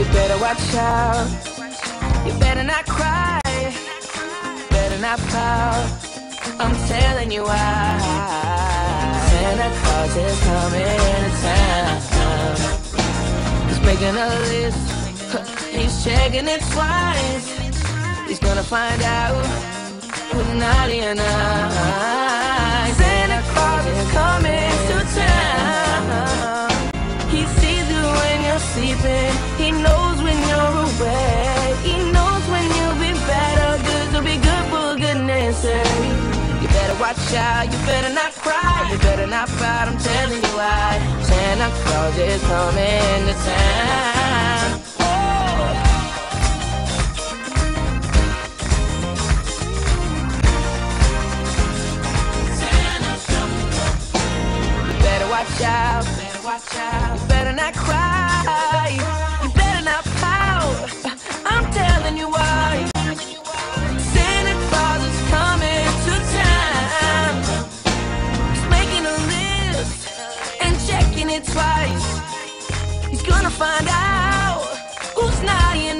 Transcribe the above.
You better watch out. You better not cry. Better not pout. I'm telling you why. Santa Claus is coming to town. He's making a list. He's checking it twice. He's gonna find out watch out. You better not cry. You better not fight. I'm telling you why. Santa Claus is coming to town. Watch out. Better watch out. You better not cry. Checking it twice. He's gonna find out who's and nice.